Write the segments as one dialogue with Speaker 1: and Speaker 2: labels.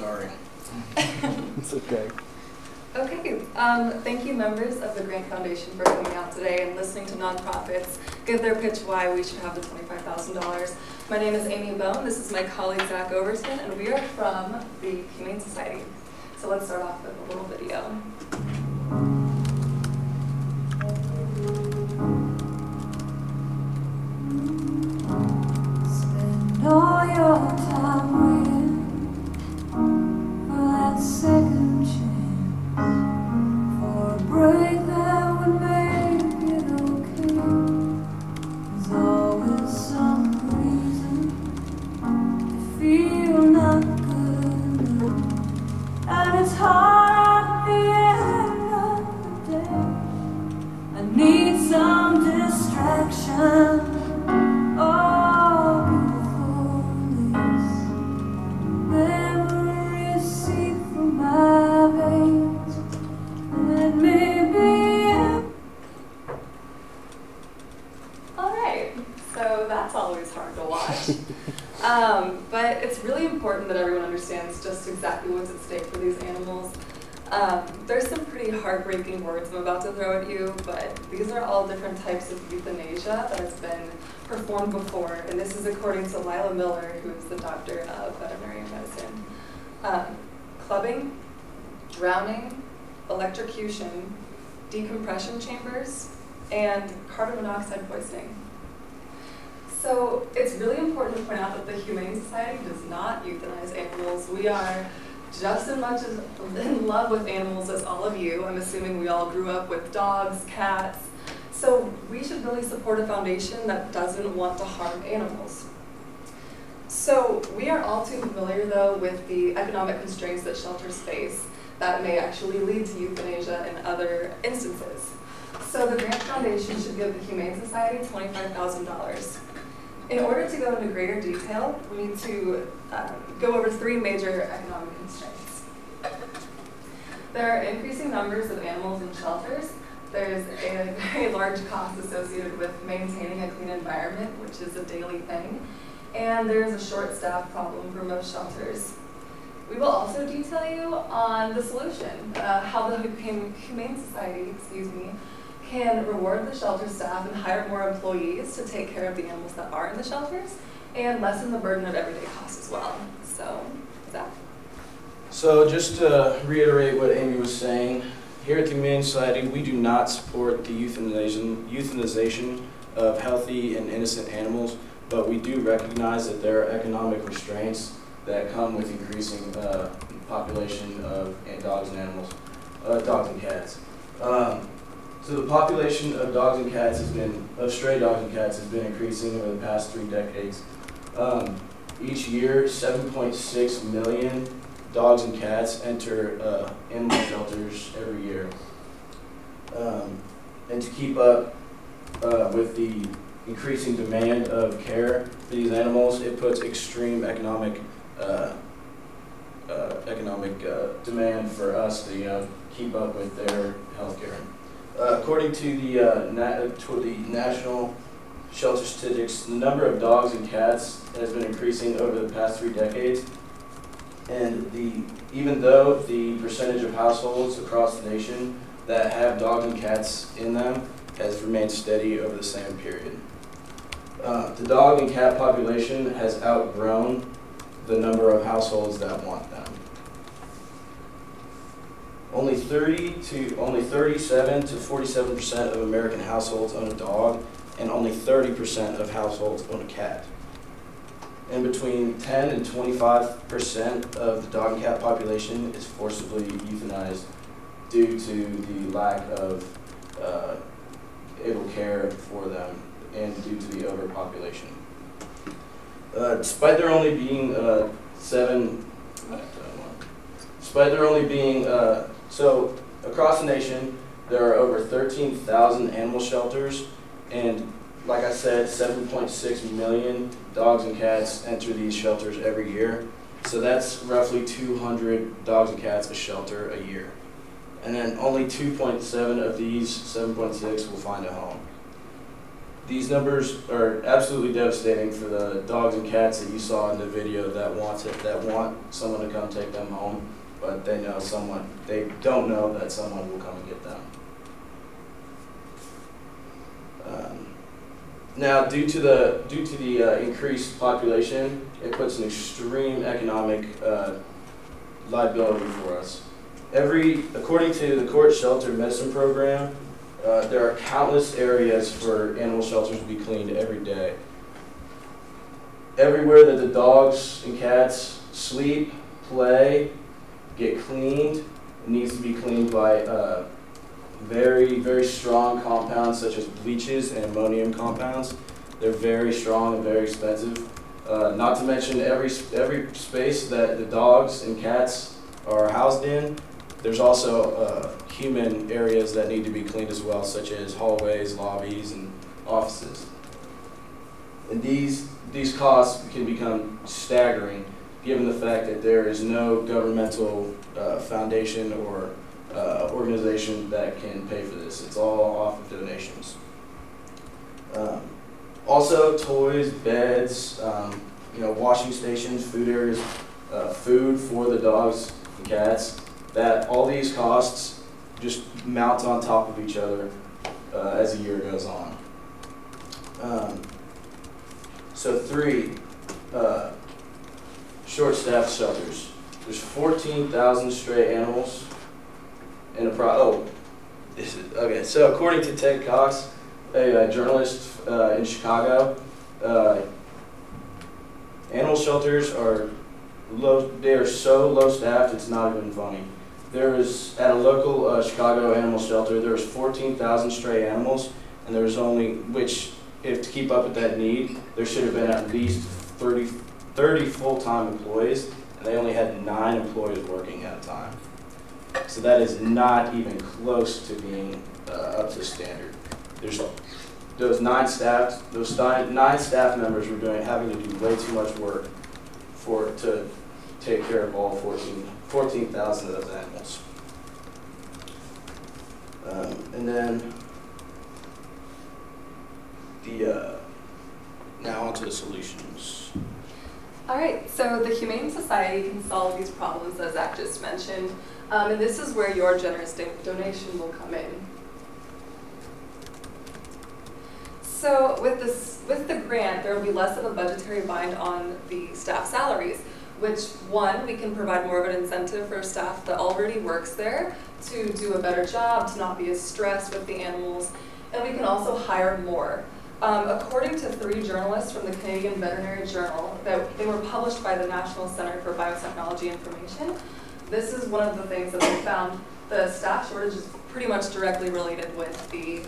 Speaker 1: Sorry.
Speaker 2: It's okay.
Speaker 3: Okay, um, thank you members of the Grant Foundation for coming out today and listening to nonprofits give their pitch why we should have the $25,000. My name is Amy Bohn, this is my colleague Zach Overton, and we are from the Humane Society. So let's start off with a little video. Understands just exactly what's at stake for these animals. Um, there's some pretty heartbreaking words I'm about to throw at you, but these are all different types of euthanasia that has been performed before, and this is according to Lila Miller, who is the doctor of veterinary medicine. Um, clubbing, drowning, electrocution, decompression chambers, and carbon monoxide poisoning. So it's really important to point out that the Humane Society does not euthanize animals. We are just as much in love with animals as all of you. I'm assuming we all grew up with dogs, cats. So we should really support a foundation that doesn't want to harm animals. So we are all too familiar though with the economic constraints that shelters face that may actually lead to euthanasia in other instances. So the Grant Foundation should give the Humane Society $25,000. In order to go into greater detail, we need to um, go over three major economic constraints. There are increasing numbers of animals in shelters. There's a very large cost associated with maintaining a clean environment, which is a daily thing. And there's a short staff problem for most shelters. We will also detail you on the solution, uh, how the Hum- Humane Society, excuse me, can reward the shelter staff and hire more employees to take care of the animals that are in the shelters and lessen the burden of everyday costs as well. So, Zach.
Speaker 1: So just to reiterate what Amy was saying, here at the Humane Society, we do not support the euthanization, euthanization of healthy and innocent animals, but we do recognize that there are economic restraints that come with increasing uh, population of dogs and animals, uh, dogs and cats. Um, so the population of dogs and cats has been, of stray dogs and cats has been increasing over the past three decades. Um, each year, 7.6 million dogs and cats enter uh, animal shelters every year. Um, and to keep up uh, with the increasing demand of care for these animals, it puts extreme economic uh, uh, economic uh, demand for us to you know keep up with their health care. Uh, according to the uh, na- to the National Shelter Statistics, the number of dogs and cats has been increasing over the past three decades. And the, even though the percentage of households across the nation that have dogs and cats in them has remained steady over the same period. Uh, the dog and cat population has outgrown the number of households that want them. Only 30 to only 37 to 47 percent of American households own a dog, and only 30 percent of households own a cat and between 10 and 25 percent of the dog and cat population is forcibly euthanized due to the lack of uh, able care for them and due to the overpopulation. Uh, despite there only being uh, seven, despite there only being uh, so across the nation there are over 13,000 animal shelters and like I said, 7.6 million dogs and cats enter these shelters every year. So that's roughly 200 dogs and cats a shelter a year. And then only 2.7 of these 7.6 will find a home. these numbers are absolutely devastating for the dogs and cats that you saw in the video that want it, that want someone to come take them home, but they know someone, they don't know that someone will come and get them. Um, Now, due to the, due to the uh, increased population, it puts an extreme economic uh, liability for us. Every, according to the Koret Shelter Medicine Program, uh, there are countless areas for animal shelters to be cleaned every day. Everywhere that the dogs and cats sleep, play, get cleaned, It needs to be cleaned by uh, very, very strong compounds such as bleaches and ammonium compounds. They're very strong and very expensive. Uh, not to mention every, every space that the dogs and cats are housed in, there's also uh, human areas that need to be cleaned as well, such as hallways, lobbies, and offices. And these, these costs can become staggering given the fact that there is no governmental uh, foundation or uh, organization that can pay for this. It's all off of donations. Um, also, toys, beds, um, you know, washing stations, food areas, uh, food for the dogs and cats. That all these costs just mount on top of each other uh, as the year goes on. Um, so three, uh, short-staffed shelters. There's 14,000 stray animals in a pro. Oh, this is okay. So according to Ted Cox, a, uh journalist uh, in Chicago, uh, animal shelters are low. They are so low staffed. It's not even funny. There is at a local uh, Chicago animal shelter. There is 14,000 stray animals, and there was only which, if to keep up with that need, there should have been at least 30, 30 full-time employees, and they only had nine employees working at a time. So that is not even close to being uh, up to standard. There's those nine staff, those nine, staff members were doing having to do way too much work for to take care of all 14 14,000 of those animals. Um, and then the uh, now onto the solutions.
Speaker 3: All right, so the Humane Society can solve these problems as Zach just mentioned, um, and this is where your generous do- donation will come in. So with this, with the grant, there will be less of a budgetary bind on the staff salaries, which one, we can provide more of an incentive for staff that already works there to do a better job, to not be as stressed with the animals, and we can also hire more. Um, according to three journalists from the Canadian Veterinary Journal, that they were published by the National Center for Biotechnology Information, this is one of the things that they found the staff shortage is pretty much directly related with the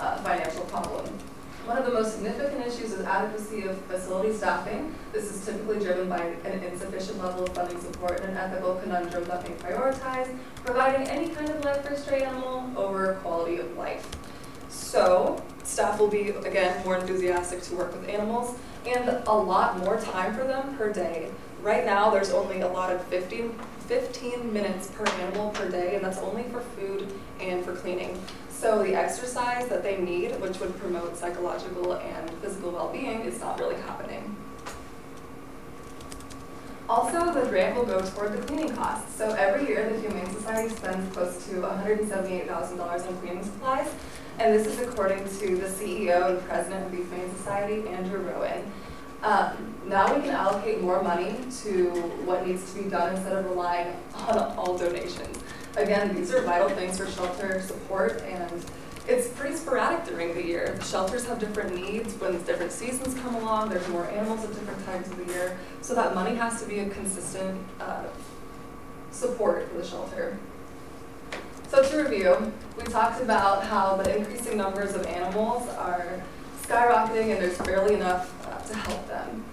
Speaker 3: uh, financial problem. One of the most significant issues is adequacy of facility staffing. This is typically driven by an insufficient level of funding support and an ethical conundrum that may prioritize providing any kind of life for a stray animal over quality of life. So, staff will be, again, more enthusiastic to work with animals and a lot more time for them per day. Right now, there's only a allotted 15, 15 minutes per animal per day, and that's only for food and for cleaning. So the exercise that they need, which would promote psychological and physical well-being, is not really happening. Also, the grant will go toward the cleaning costs. So every year, the Humane Spends close to $178,000 on cleaning supplies, and this is according to the CEO and president of the Humane Society, Andrew Rowan. Um, now we can allocate more money to what needs to be done instead of relying on all donations. Again, these are vital things for shelter support, and it's pretty sporadic during the year. Shelters have different needs when different seasons come along. There's more animals at different times of the year, so that money has to be a consistent uh, support for the shelter. So to review, we talked about how the increasing numbers of animals are skyrocketing and there's barely enough uh, to help them.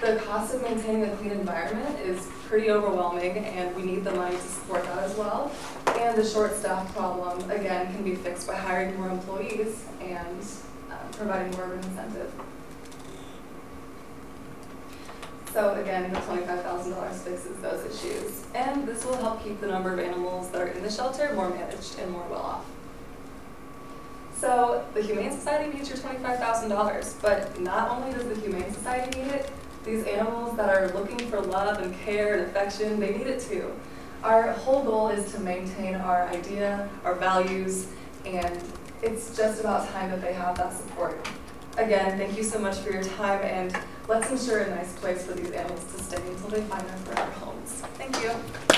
Speaker 3: The cost of maintaining a clean environment is pretty overwhelming and we need the money to support that as well. And the short staff problem, again, can be fixed by hiring more employees and um, providing more of an incentive. So again, the $25,000 fixes those issues. And this will help keep the number of animals that are in the shelter more managed and more well off. So the Humane Society needs your twenty-five thousand dollars, but not only does the Humane Society need it, these animals that are looking for love and care and affection, they need it too. Our whole goal is to maintain our idea, our values, and it's just about time that they have that support. Again, thank you so much for your time, and let's ensure a nice place for these animals to stay until they find their forever homes. Thank you.